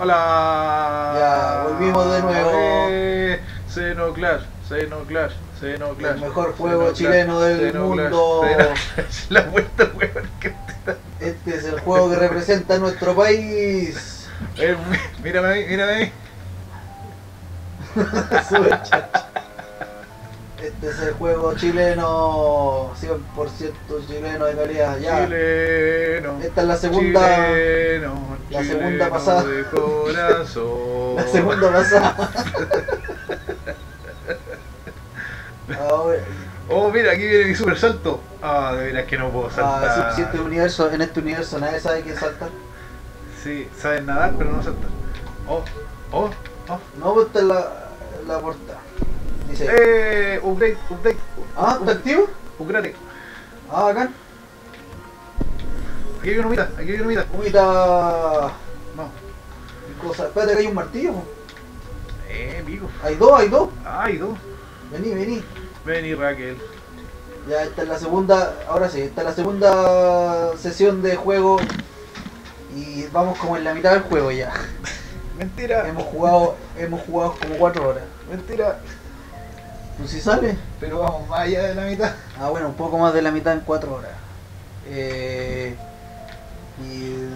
Hola. Ya, volvimos de nuevo. Eh, Xenoclash, Xenoclash, Xenoclash. El mejor juego chileno del mundo. La vuelta, weón. que te- Este es el juego que representa a nuestro país. Eh, mírame ahí, mírame ahí. Sube, chacha. Este es el juego chileno, 100% chileno de calidad. Ya. Chileno. Esta es la segunda- Chileno, la segunda pasada. De corazón. La segunda pasada. Oh, mira, aquí viene mi super salto. Ah, de veras que no puedo ah, saltar. si- si este universo, en este universo nadie sabe quién salta. Sí, saben nadar, pero no saltar. Oh, oh, oh. No, pues la, la portada. Dice, Eh, upgrade, upgrade. ah, ¿está activo? Upgrade. Ah, bacán. Aquí hay una humita, aquí hay una humita. Humita. No. Cosa. Espérate que hay un martillo. Eh, pico. Hay dos, hay dos. Ay, tú. Vení, vení. Vení, Raquel. Ya esta es la segunda, ahora sí, esta es la segunda sesión de juego y vamos como en la mitad del juego ya. Mentira. Hemos jugado, hemos jugado como cuatro horas. Mentira. Pues si sale. Pero vamos más allá de la mitad. Ah bueno, un poco más de la mitad en cuatro horas. Eh, y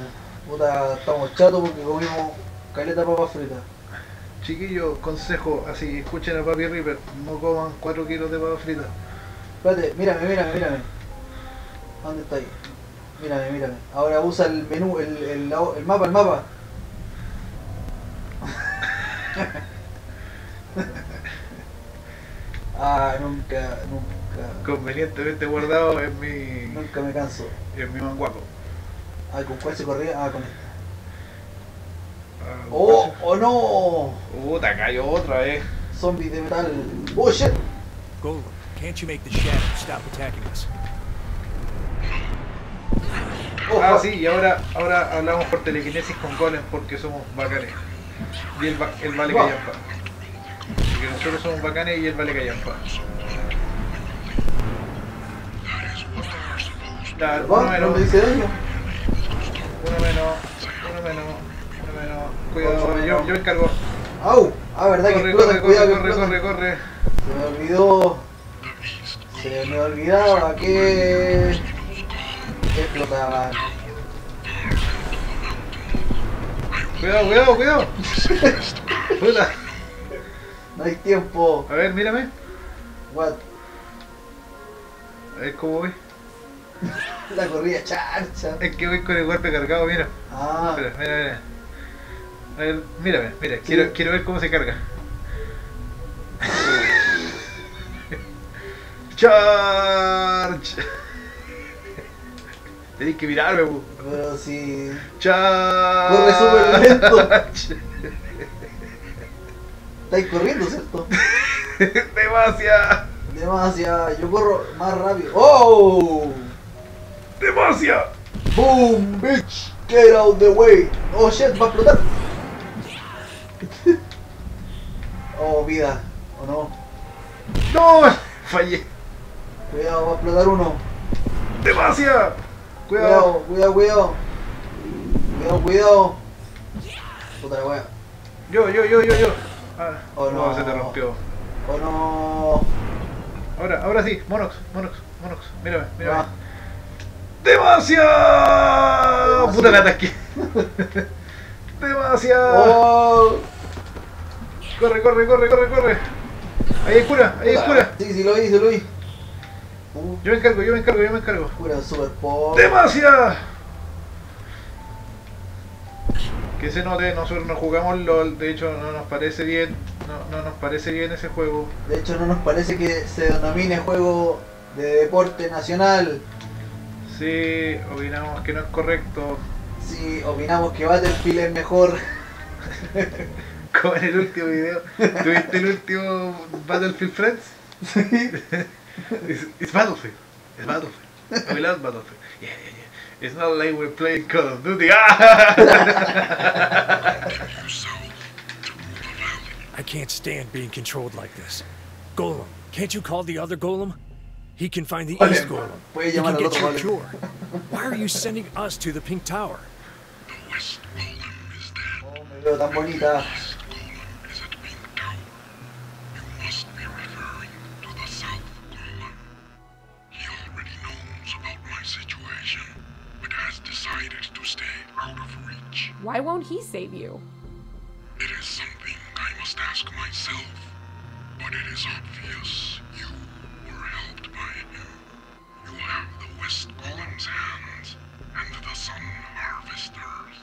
puta, estamos chatos porque comimos caleta papas fritas. Chiquillos, consejo, así, escuchen a Papi Reaper, no coman 4 kilos de papas fritas. Espérate, mírame, mírame, mírame. ¿Dónde está ahí? Mírame, mírame. Ahora usa el menú, el, el, el mapa, el mapa. ah, nunca, nunca, Convenientemente guardado en mi. nunca me canso. en mi manguaco. Ah, ¿con cuál se corría? Ah, con esta. Ah, ¡Oh! ¡Oh no! Puta, cayó otra vez. Zombies de metal. ¡Oh shit! Golem, can't you make the shadow stop attacking us? Oh, Ah, sí, y ahora, ahora hablamos por telequinesis con Golem porque somos bacanes. Y él, va- él vale Wow. callampa. Porque nosotros somos bacanes y él vale callampa. ¿Va? ¿No me dice daño? Uno menos, uno menos, uno menos. Cuidado, yo, yo encargo. ¡Au! Ah, verdad que Corre, explota, corre, cuidado corre, que corre, corre, corre. Se me olvidó. Se me olvidaba que. Explotaban. Cuidado, cuidado, cuidado. Puta. No hay tiempo. A ver, mírame. What? A ver cómo voy. La corrida charcha. Es que voy con el golpe cargado, mira. Ah, Espera, mira, mira. A ver, mírame, mira, quiero, quiero ver cómo se carga. Charge. Tenés que mirarme, bu. pero si. Charge. Corre súper lento. Estáis corriendo, ¿cierto? Demasiado. Demasiado. Yo corro más rápido. ¡Oh! Demasiado. ¡Boom, bitch! Get out the way. Oh shit, va a explotar. oh, vida. ¿O no? No, fallé. Cuidado, va a explotar uno. Cuidado. Cuidado, cuidado, cuidado. Cuidado, cuidado. Puta la wea. Yo, yo, yo, yo, yo. Ah, Oh, no. se te rompió. Oh no. Ahora, ahora sí, Monox, Monox, Monox, mírame, mírame. Ah, ¡Demasiado! Puta la ataque. ¡Demasiado! Oh. Corre, corre, corre, corre, corre. Ahí hay cura, ahí hay cura. Sí, sí lo vi, sí lo vi. Uh, Yo me encargo, yo me encargo, yo me encargo. cura super pop. ¡Demasiado! Que se note, nosotros no jugamos LOL, de hecho no nos parece bien, no, no nos parece bien ese juego. De hecho, no nos parece que se denomine juego de deporte nacional. Sí, opinamos que no es correcto. Si opinamos que Battlefield es mejor. Como en el último video. ¿Tuviste el último Battlefield Friends? it's, it's Battlefield. It's Battlefield. We love Battlefield. Yeah, yeah, yeah. It's not like we're playing Call of Duty. Ah! I can't stand being controlled like this. Golem, can't you call the other Golem? He can find the Golem. East Golem. Puede He llamar can al get otro you a Golem. cure. Why are you sending us to the Pink Tower? Oh veo tan bonita. This golem is at Pink Tower. You must be referring to the South Golem. He already knows about my situation, but has decided to stay out of reach. Why won't he save you? It is something I must ask myself, but it is obvious you have the West Golem's hands and the Sun Harvesters.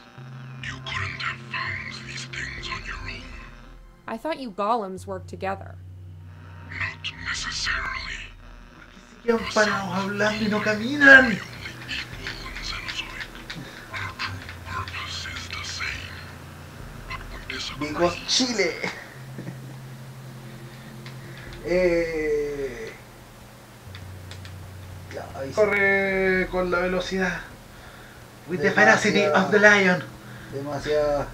You couldn't have found these things on your own. I thought you golems work together. Not necessarily. Quedan parados hablando y no caminan. We only equal Sí. Corre con la velocidad. With the Demasiado. ferocity of the lion. Demasiada.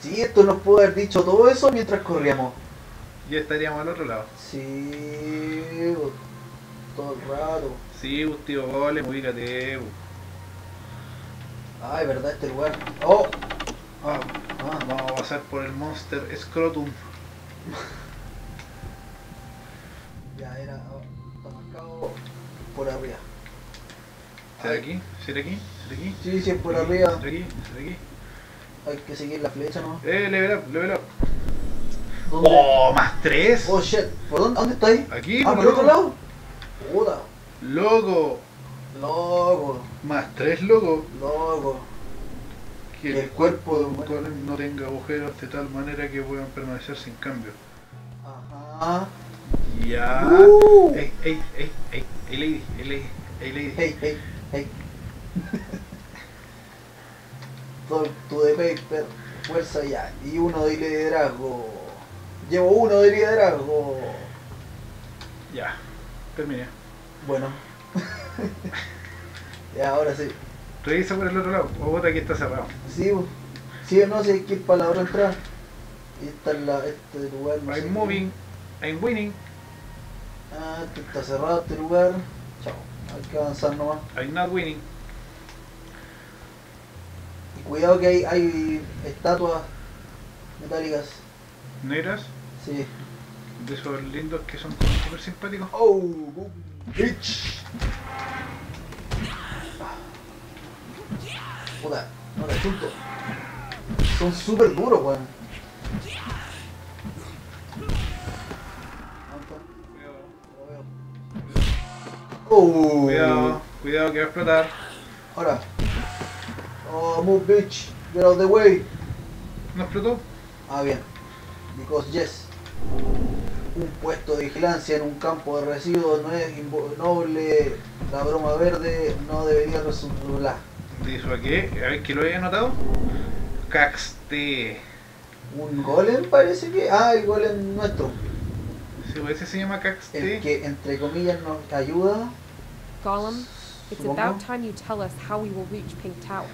Sí, esto nos pudo haber dicho todo eso mientras corríamos. Ya estaríamos al otro lado. Sí, todo el rato. Sí, pues, tío Golem, ubícate. pues. Ay, verdad, este lugar. Oh, Ah, ah, vamos a pasar por el Monster Scrotum. por arriba. ¿Será aquí? ¿Será aquí? ¿Será aquí? Sí, sí, por arriba. ¿Será aquí? ¿Será aquí? Hay que seguir la flecha, ¿no? Eh, level up, level up. ¿Dónde? ¡Oh, más tres! Oh shit, ¿por dónde? ¿Dónde está ahí? Aquí, Ah, por el otro loco. lado. Puta, Loco, loco, más tres loco. loco. Que el cuerpo de un golem no tenga agujeros de tal manera que puedan permanecer sin cambio. Ajá. Ya. Uh. Ey, ey, ey, ey, ey, lady, ey, lady, ey, lady. Hey, hey, hey. Todo tu de paper, fuerza ya. Y uno de liderazgo. Llevo uno de liderazgo. Ya, terminé. Bueno. ya, ahora sí. Revisa por el otro lado. O bota aquí está cerrado. Sí, sí o no, si hay que ir para la otra entrada. Y está en la, este lugar. no I'm moving. I'm winning. Ah, está cerrado este lugar. Chao. Hay que avanzar nomás. I'm not winning. Y cuidado que hay, hay estatuas metálicas. Negras. Sí. De esos lindos que son súper simpáticos. Oh, boom, bitch. Puta, no chunto. Son súper duros, weón. Oh, Cuidado, cuidado que va a explotar. Ahora. Oh, move, bitch. Get out of the way. ¿No explotó? Ah, bien. Because yes. Un puesto de vigilancia en un campo de residuos no es noble. La broma verde no debería resultar. ¿Dice a qué? A ver que lo haya notado. Caxte. Un golem parece que. Ah, el golem nuestro. Sí, pues ese se llama El Caxte. que entre comillas nos ayuda. Golem, it's Supongo. about time you tell us how we will reach Pink Tower.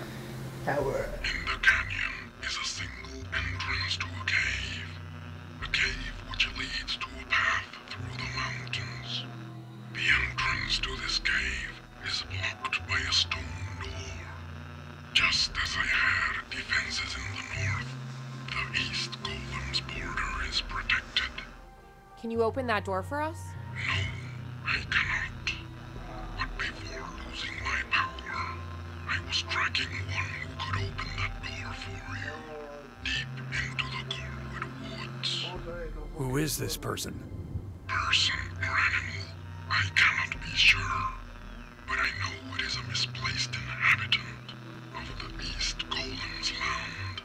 Tower. In the canyon is a single entrance to a cave. A cave which leads to a path through the mountains. The entrance to this cave is blocked by a stone door. Just as I had defenses in the north, the east golem's border is protected. Can you open that door for us? This person? Person or animal, I cannot be sure. But I know it is a misplaced inhabitant of the East Golem's land.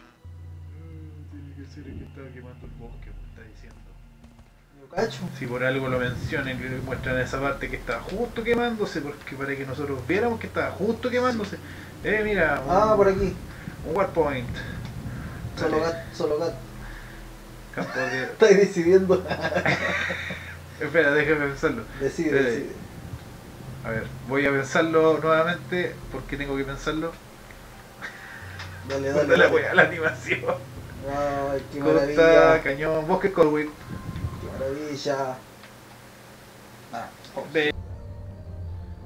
Tiene que ser el que estaba quemando el bosque, me está diciendo. Si por algo lo mencionan, que muestran esa parte que estaba justo quemándose, porque para que nosotros viéramos que estaba justo quemándose. Eh, mira, un, Ah, por aquí. un warpoint. Solo gat, solo gat. Campo de... Estáis decidiendo. Espera, déjame pensarlo. decide, Espera. decide. A ver, voy a pensarlo nuevamente, porque tengo que pensarlo. Dale, dale. Dale la dale. wea, la animación. Ay, qué Costa, maravilla. cañón, bosque Colwick. Qué maravilla. Ah,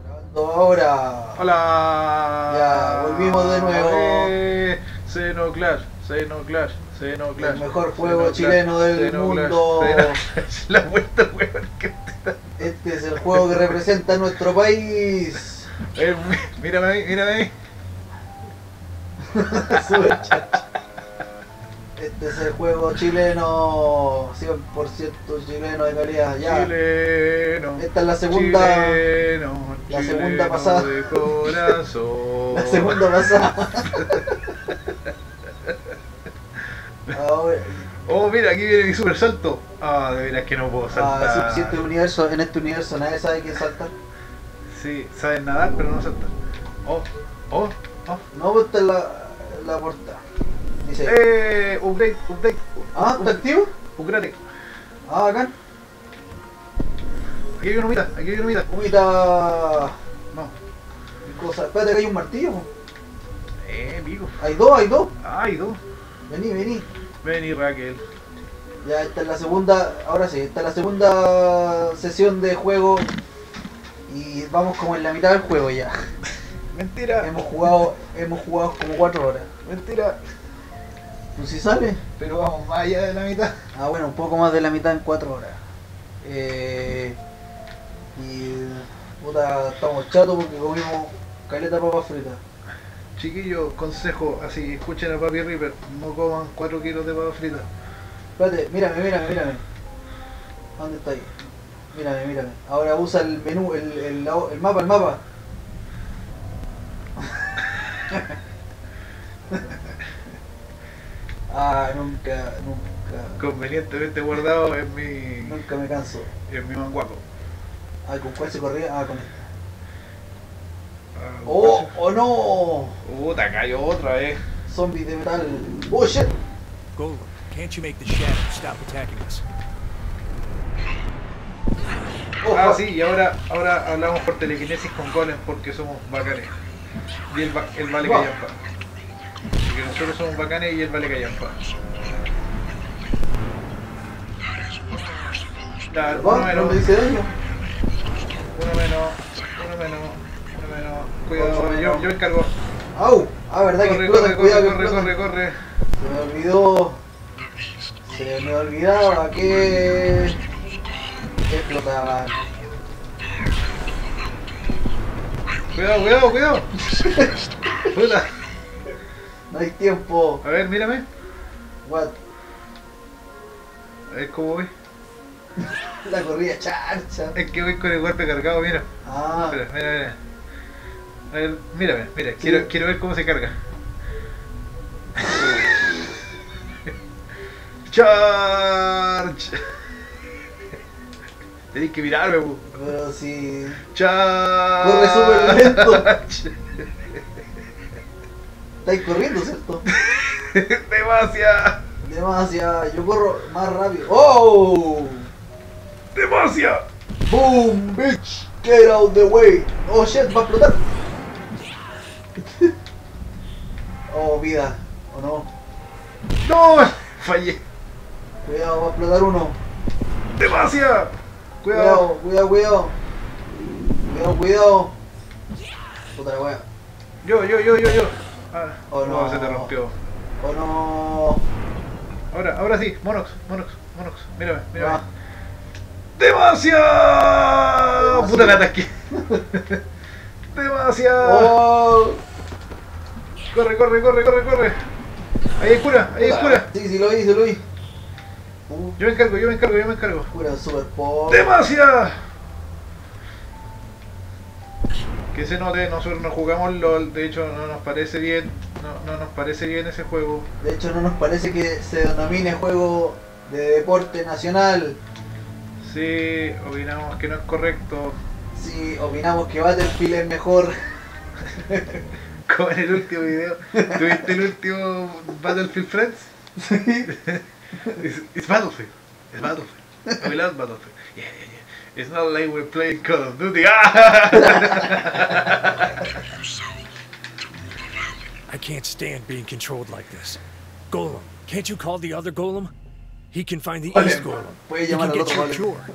grabando ahora. Hola. Ya, volvimos de nuevo. Eh, Xenoclar, Xenoclash, Xenoclash. El mejor juego chileno del mundo. La vuelta, weón. que te- Este es el juego que representa a nuestro país. Eh, mírame ahí, mírame ahí. Sube, chacho. Este es el juego chileno, 100% chileno de calidad. Ya. Chileno. Esta es la segunda- Chileno, la segunda chileno pasada. De corazón. La segunda pasada. Ahora, Oh, mira, aquí viene mi super salto. Ah, de veras que no puedo saltar. ah, si- este universo, en este universo nadie sabe quién salta. Sí, saben nadar, pero no saltar. Oh, oh, oh. No, pues esta es la, la portada. Dice, Eh, upgrade, upgrade. ah, ¿está activo? Upgrade. Ah, bacán. Aquí hay una humita, aquí hay una humita. Humita. No. Cosa. Espérate que hay un martillo. Eh, pico. Hay dos, hay dos. Ay, tú. Vení, vení. Vení, Raquel. Ya esta es la segunda, ahora sí, esta es la segunda sesión de juego y vamos como en la mitad del juego ya. Mentira. Hemos jugado, hemos jugado como cuatro horas. Mentira. Pues si sale. Pero vamos más allá de la mitad. Ah bueno, un poco más de la mitad en cuatro horas. Eh, y puta, estamos chatos porque comimos caleta de papas fritas. Chiquillos, consejo, así, escuchen a Papi Reaper, no coman 4 kilos de papas fritas. Espérate, mírame, mírame, mírame. ¿Dónde está ahí? Mírame, mírame. Ahora usa el menú, el, el, el mapa, el mapa. ah, nunca, nunca, Convenientemente guardado en mi, nunca me canso. en mi manguaco. Ah, ¿con cuál se corría? Ah, con esta. ¡Oh! ¡Oh no! Puta, cayó otra vez. Zombies de metal. ¡Oh shit! Golem, can't you make the shadow stop attacking us? Oh, Ah, sí, y ahora, ahora hablamos por telequinesis con Golem porque somos bacanes. Y él, va- él vale Wow. callampa. Porque nosotros somos bacanes y él vale callampa. Ya, uno ¿Va? ¿No menos, uno menos, uno menos, Cuidado, Otro yo, yo me encargo. ¡Au! Ah, verdad que Corre, explota, corre, corre, que corre, corre, corre. Se me olvidó. Se me olvidaba que. Explotaban. Cuidado, cuidado, cuidado. Puta. No hay tiempo. A ver, mírame. What? A ver cómo voy. La corrida charcha. Es que voy con el golpe cargado, mira. Ah, Espera, mira, mira. A ver, mírame, mira, quiero, quiero ver cómo se carga. Charge. Tenés que mirarme, pu. pero si. Charge. Corre súper lento. Estáis corriendo, ¿cierto? Demasiado. Demasiado. Yo corro más rápido. ¡Oh! Demasiado. ¡Boom, bitch! Get out the way. Oh shit, va a explotar. Vida. ¿O no? No, fallé. Cuidado, va a explotar uno. Demasiado. Cuidado. Cuidado, cuidado, cuidado. Cuidado, cuidado. Puta la wea. Yo, yo, yo, yo, yo. Ah, Oh, no. se te rompió. Oh no. Ahora, ahora sí, Monox, Monox, Monox, mírame, mírame. Ah, ¡Demasiado! Demasiado. Puta la ataque. ¡Demasiado! Oh. Corre, corre, corre, corre, corre. Ahí hay cura, ahí hay cura. Sí, sí lo vi, sí lo vi. Uh, Yo me encargo, yo me encargo, yo me encargo. cura super pop. ¡Demasiado! Que se note, nosotros no jugamos LOL, de hecho no nos parece bien, no, no nos parece bien ese juego. De hecho, no nos parece que se denomine juego de deporte nacional. Sí, opinamos que no es correcto. Si opinamos que Battlefield es mejor. Como en el último video. ¿Tuviste el último Battlefield Friends? it's, it's Battlefield. It's Battlefield. We love Battlefield. Yeah, yeah, yeah. It's not like we're playing Call of Duty. Ah! I can't stand being controlled like this. Golem, can't you call the other Golem? He can find the. East Golem. Puede He llamar can al get otro you a Golem. cure.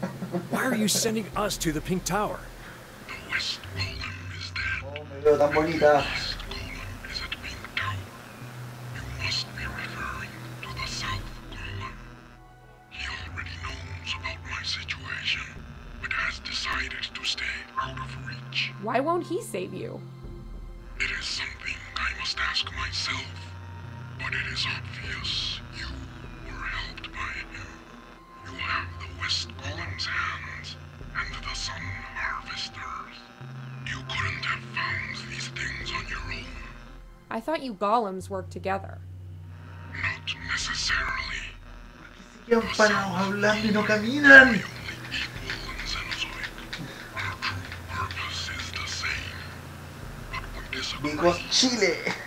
Why are you sending us to the Pink Tower? The West Golem is dead. Oh, me veo tan bonita. He save you? It is something I must ask myself, but it is obvious you were helped by him. You have the West Golem's hands and the Sun Harvesters. You couldn't have found these things on your own. I thought you golems worked together. Not necessarily. Se quedan parados hablando y no caminan. Because Chile.